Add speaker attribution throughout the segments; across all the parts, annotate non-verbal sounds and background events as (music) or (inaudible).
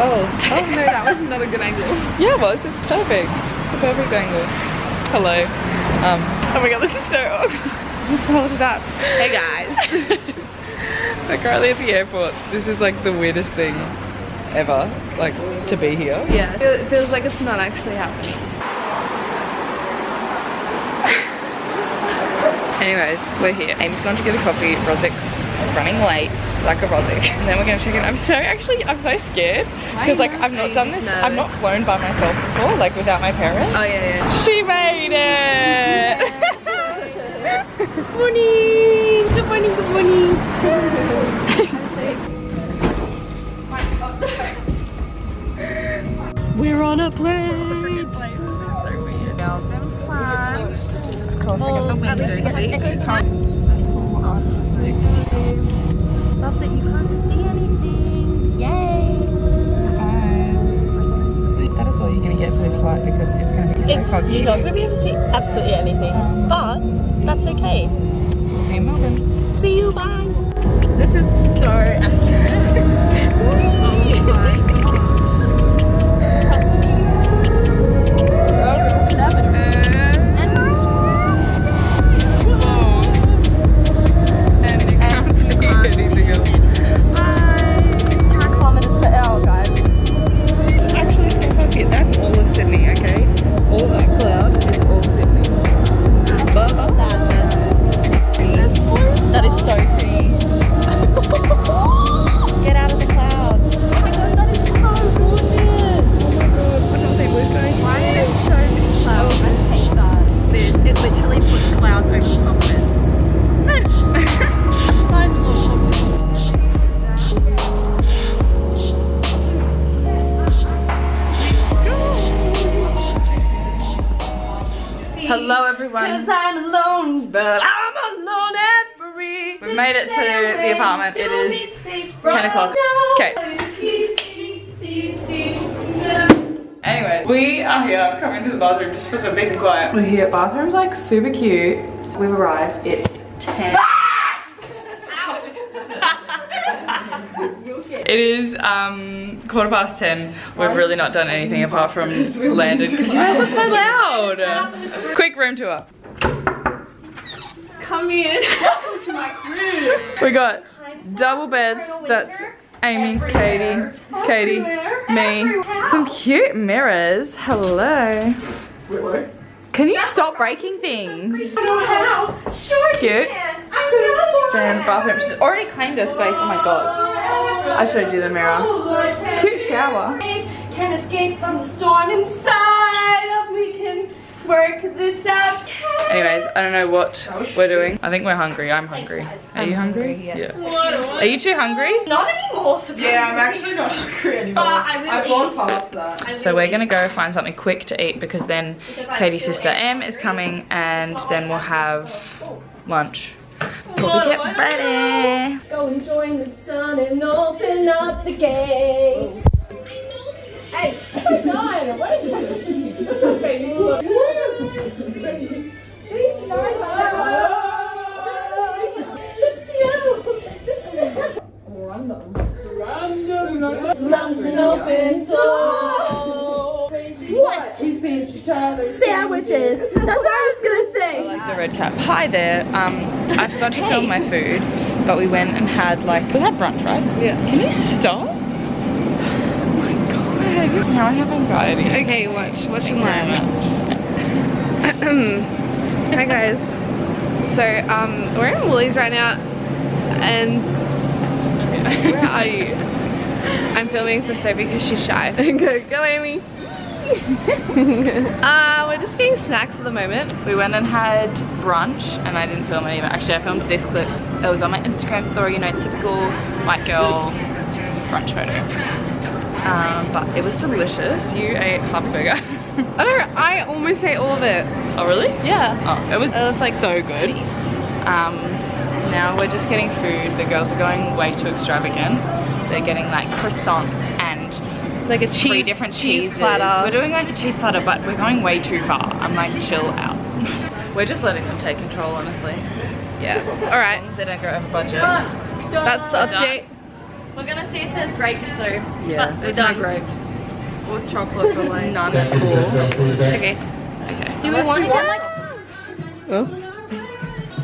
Speaker 1: Oh, oh no, that was not a good angle. (laughs)
Speaker 2: Yeah, it was. It's perfect. It's a perfect angle. Hello. Um, oh my god, this is so awkward. (laughs)
Speaker 1: Just hold it up. Hey guys. (laughs)
Speaker 2: We're currently at the airport. This is like the weirdest thing ever, like to be here.
Speaker 1: Yeah, it feels like it's not actually happening.
Speaker 2: Anyways, we're here. Amy's gone to get a coffee. Rozik's running late, like a Rozik. (laughs) And then we're gonna check in. I'm so actually, I'm so scared because like I've not done this. I've not flown by myself before, like without my parents.
Speaker 1: Oh yeah, yeah.
Speaker 2: She made it. (laughs)
Speaker 1: good morning. Good morning. Good morning.
Speaker 2: we're on a plane. plane. This is so weird. Of course, I got the window seat artistic.
Speaker 3: Love that you can't see anything. Yay!
Speaker 2: Vibes. That is all you're going to get for this flight because it's going to be so
Speaker 3: it's,
Speaker 2: foggy.
Speaker 3: You're not going to be able to see absolutely anything. Um, but that's okay.
Speaker 2: So we'll see you in Melbourne.
Speaker 3: See you, bye!
Speaker 2: This is so accurate. (laughs) oh my We've made it to the apartment. It is 10 o'clock. Okay. Anyway, we are here. I've come into the bathroom just for some peace and quiet. We're here. Bathroom's like super cute. We've arrived. It's 10. It is um, quarter past 10. We've really not done anything apart from landed because you guys are so loud. Quick room tour.
Speaker 1: Come in. (laughs) Welcome to my crib.
Speaker 2: We got double beds. That's Amy, Katie, Katie, me. Some cute mirrors. Hello. Wait, Can you stop breaking things?
Speaker 3: I know how. Sure
Speaker 2: Cute.
Speaker 3: I know.
Speaker 2: Then bathroom. She's already claimed her space. Oh my god. I showed you the mirror. Cute shower.
Speaker 3: Can escape from the storm inside of me. Can work this out.
Speaker 2: Anyways, I don't know what oh, we're doing. I think we're hungry. I'm hungry. Are you hungry?
Speaker 3: Yeah.
Speaker 2: Are you too hungry?
Speaker 3: Not anymore.
Speaker 1: Yeah, I'm actually not hungry anymore.
Speaker 3: But I will
Speaker 1: I've gone past that.
Speaker 2: So we're gonna go find something quick to eat because then Katie's sister Em is coming and then we'll have lunch before we get ready.
Speaker 3: Go and join the sun and open up the gates. Oh. Hey, oh my god, what is this? That's a fake look. These nice The snow, the snow. Love's an open door. What? Sandwiches. That's what I was gonna say.
Speaker 2: Like the red cap. Hi there. Um, I forgot to film my food, but we went and had like we had brunch, right?
Speaker 1: Yeah.
Speaker 2: Can you stop? Now I have anxiety.
Speaker 1: Okay, watch. Watch and learn. (clears throat) Hi guys. So um, we're in Woolies right now, and (laughs) where are you? I'm filming for Sophie because she's shy. (laughs) go, go, Amy. (laughs) uh, we're just getting snacks at the moment.
Speaker 2: We went and had brunch and I didn't film any it. Actually, I filmed this clip. It was on my Instagram story, you know, typical white girl brunch photo. Um, but it was delicious. You ate half a burger. (laughs)
Speaker 1: I don't. I almost ate all of it.
Speaker 2: oh, really?
Speaker 1: Yeah.
Speaker 2: Oh, it was,
Speaker 1: It was like
Speaker 2: so good. Um, now we're just getting food. The girls are going way too extravagant. They're getting like croissants and
Speaker 1: Like a cheese,
Speaker 2: three different
Speaker 1: cheese
Speaker 2: cheeses.
Speaker 1: platter.
Speaker 2: We're doing like a cheese platter, but we're going way too far. I'm like, chill out. (laughs) we're just letting them take control, honestly.
Speaker 1: Yeah. All right.
Speaker 2: As long as they don't go over budget.
Speaker 1: That's the update.
Speaker 4: We're gonna see if there's grapes though.
Speaker 2: Yeah,
Speaker 4: but we're
Speaker 2: there's no grapes.
Speaker 1: Or chocolate fillet. (laughs)
Speaker 2: None at all.
Speaker 1: Okay.
Speaker 2: Okay.
Speaker 4: Do we want that?
Speaker 1: Oh.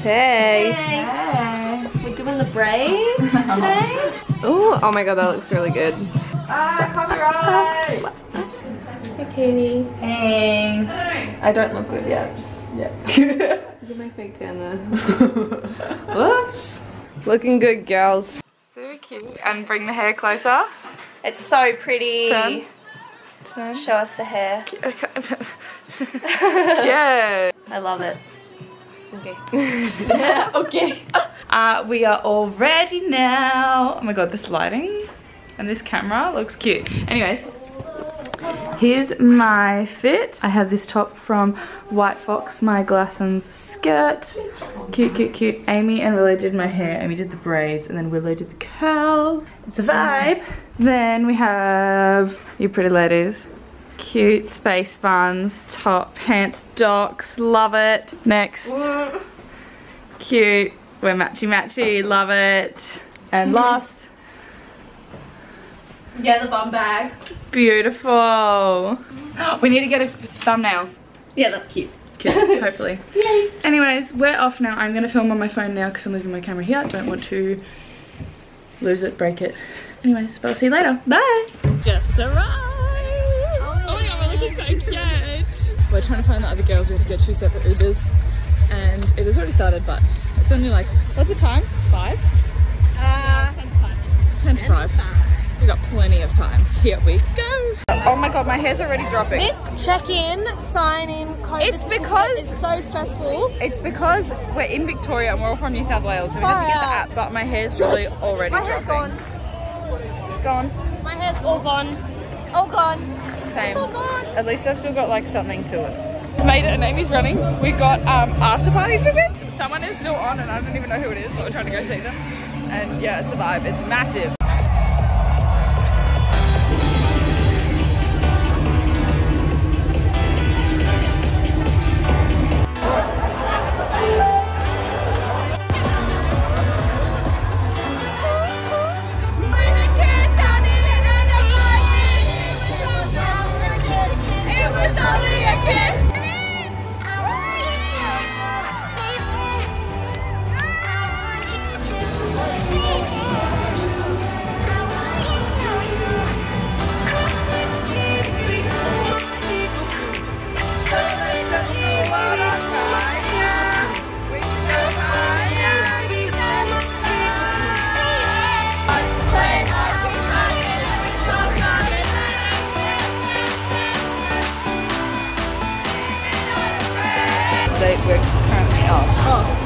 Speaker 1: Hey.
Speaker 4: Hey. We're doing the braids (laughs) today.
Speaker 1: Ooh, oh my god, that looks really good.
Speaker 2: Ah, copyright!
Speaker 1: Hey, Katie.
Speaker 2: Hey. I don't look good yet. Just yeah.
Speaker 1: Look at my fake tan there. (laughs) Whoops. Looking good, girls.
Speaker 2: Cute. And bring the hair closer.
Speaker 4: It's so pretty.
Speaker 2: Turn. Turn.
Speaker 4: Show us the hair. (laughs)
Speaker 2: yeah.
Speaker 4: I love it.
Speaker 1: Okay. (laughs)
Speaker 4: okay.
Speaker 2: Uh, we are all ready now. Oh my god, this lighting and this camera looks cute. Anyways, here's my fit. I have this top from White Fox, my Glassons skirt. Cute, cute, cute. Amy and Willow did my hair. Amy did the braids and then Willow did the curls. It's a vibe. Then we have you pretty ladies. Cute space buns, top, pants, docks, love it. Next. Cute. We're matchy matchy, love it. And last,
Speaker 4: Yeah, the bum bag.
Speaker 2: beautiful. We need to get a thumbnail.
Speaker 4: Yeah, that's cute.
Speaker 2: Cute, (laughs) hopefully.
Speaker 4: Yay.
Speaker 2: Anyways, we're off now. I'm gonna film on my phone now because I'm leaving my camera here. Don't want to lose it, break it. Anyways, but I'll see you later. Bye.
Speaker 5: just arrived. Oh my god, we're looking so (laughs) cute. We're trying to find the other girls. We have to get two separate Ubers, and it has already started. But it's only like what's the time? Five. Uh, ten to five. Ten to five. We got plenty of time. Here we go.
Speaker 2: Oh my god, my hair's already dropping.
Speaker 4: This check-in, sign-in, COVID
Speaker 2: It's because-
Speaker 4: is so stressful.
Speaker 2: It's because we're in Victoria and we're all from New South Wales, so we have to get the
Speaker 4: Fire.
Speaker 2: apps. But my hair's really already
Speaker 4: My hair's
Speaker 2: dropping.
Speaker 4: gone.
Speaker 2: Gone.
Speaker 4: My hair's all gone. All gone.
Speaker 2: Same.
Speaker 4: It's all gone.
Speaker 2: At least I've still got like something to it. Made it and Amy's running. We got um, after party tickets. Someone is still on and I don't even know who it is, but we're trying to go see them. And yeah, it's a vibe. It's massive.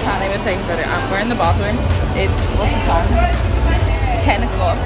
Speaker 2: We're photo. Um, we're in the bathroom. It's what's the time? Ten o'clock,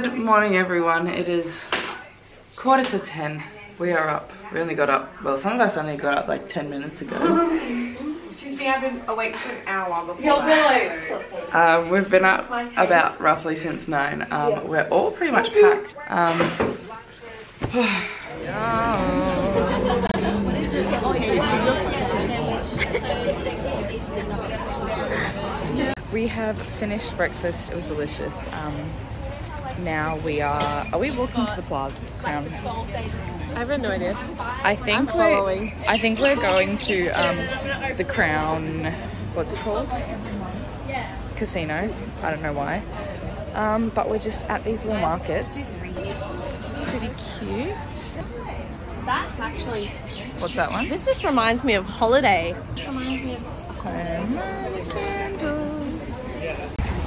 Speaker 2: Good morning, everyone. It is quarter to ten. We are up. We only got up. Well, some of us only got up like ten minutes ago.
Speaker 1: Excuse me, I've been awake for an hour before that.
Speaker 2: Um, we've been up about roughly since nine. Um, We're all pretty much packed. Um, (sighs) we have finished breakfast. It was delicious. Um, now we are. Are we walking to the plaza? Crown?
Speaker 1: I have no idea.
Speaker 2: I think
Speaker 1: I'm
Speaker 2: we're.
Speaker 1: following.
Speaker 2: I think we're going to um, the Crown. What's it called? Casino. I don't know why. Um, but we're just at these little markets. Pretty cute.
Speaker 4: That's actually.
Speaker 2: What's that one?
Speaker 4: This just reminds me of holiday. Reminds me of.
Speaker 2: Harmonic candles.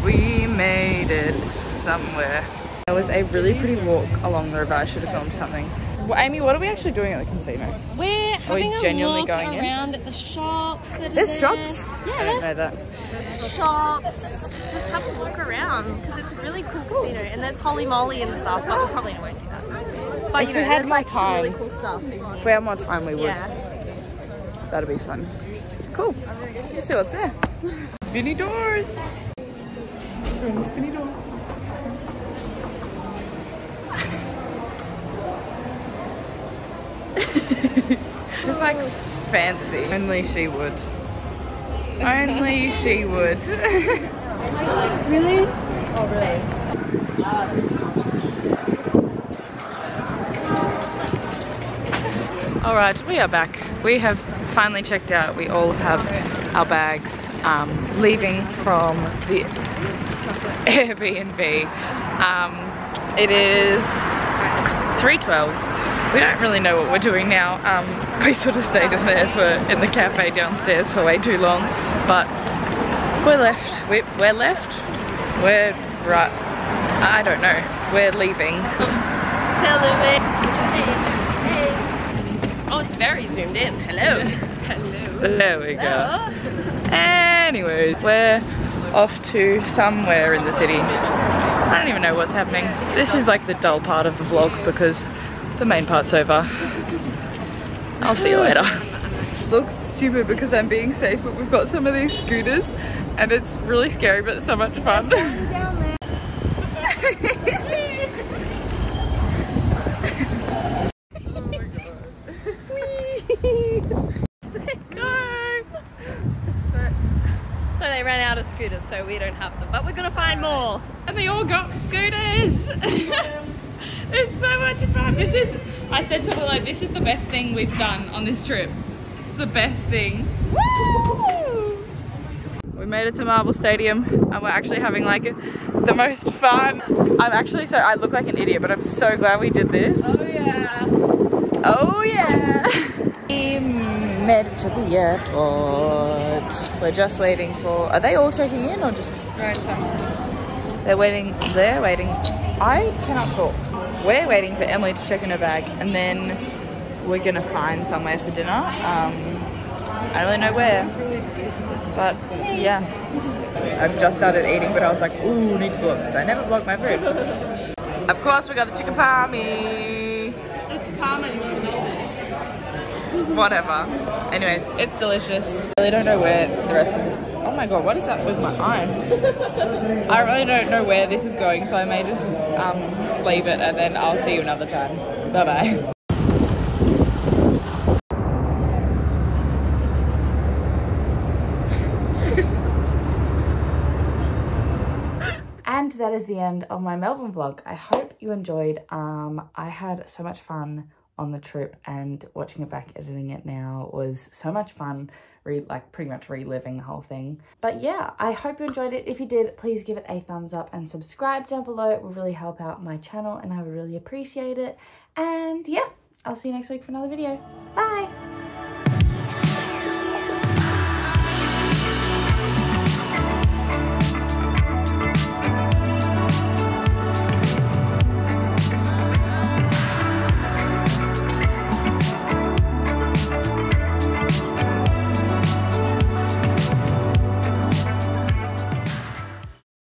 Speaker 2: We made it somewhere. There was a really pretty walk along the river. I should have filmed something. Well, Amy, what are we actually doing at the casino?
Speaker 4: We're having a
Speaker 2: genuinely
Speaker 4: look
Speaker 2: going in?
Speaker 4: around at the shops. That are
Speaker 2: There's
Speaker 4: there.
Speaker 2: shops? I
Speaker 4: Yeah,
Speaker 2: didn't know that.
Speaker 4: shops. Just have a look around because it's a really cool casino and there's holy moly and stuff, but we probably won't do that. But
Speaker 2: If
Speaker 4: you
Speaker 2: we had more
Speaker 4: like some really
Speaker 2: time.
Speaker 4: cool stuff.
Speaker 2: If we had more time, we would.
Speaker 4: Yeah.
Speaker 2: That'd be fun. Cool. Let's see what's there. Spinny doors. We're in the spinny door. Just like fancy. Only she would. Only she would. (laughs)
Speaker 1: Really? Oh, really?
Speaker 2: All right, we are back. We have finally checked out. We all have our bags um, leaving from the Airbnb. Um, it is 3.12. We don't really know what we're doing now. Um, we sort of stayed in there for in the cafe downstairs for way too long, but we're left. We're, we're left. We're right. I don't know. We're leaving.
Speaker 4: Hello, mate. Oh, it's very zoomed in. Hello. (laughs) Hello.
Speaker 2: There we go. Anyways, we're off to somewhere in the city. I don't even know what's happening. This is like the dull part of the vlog because the main part's over. I'll see you later. (laughs) Looks stupid because I'm being safe, but we've got some of these scooters and it's really scary but so much fun.
Speaker 4: So they ran out of scooters, so we don't have them, but we're gonna find more.
Speaker 1: And they all got scooters. (laughs) it's so much fun. This is, I said to Willow, this is the best thing we've done on this trip. It's the best thing. Woo!
Speaker 2: We made it to Marvel Stadium and we're actually having like the most fun. I'm actually so, I look like an idiot, but I'm so glad we did this.
Speaker 1: Oh yeah.
Speaker 2: Oh yeah! (laughs) Made it to the airport. We're just waiting for, are they all checking in or just?
Speaker 1: So.
Speaker 2: They're waiting, they're waiting. I cannot talk. We're waiting for Emily to check in her bag and then we're gonna find somewhere for dinner. Um, I don't really know where, but yeah. I've just started eating, but I was like, ooh, need to vlog because I never vlog my food. (laughs) of course, we got the chicken palmy.
Speaker 1: It's you (laughs)
Speaker 2: Whatever. Anyways, it's delicious. I really don't know where the rest of this. Oh my god, what is that with my eye? I really don't know where this is going, so I may just um, leave it and then I'll see you another time. Bye bye. And that is the end of my Melbourne vlog. I hope you enjoyed. Um, I had so much fun on the trip and watching it back, editing it now was so much fun. Re like pretty much reliving the whole thing. But yeah, I hope you enjoyed it. If you did, please give it a thumbs up and subscribe down below. It will really help out my channel and I would really appreciate it. And yeah, I'll see you next week for another video. Bye!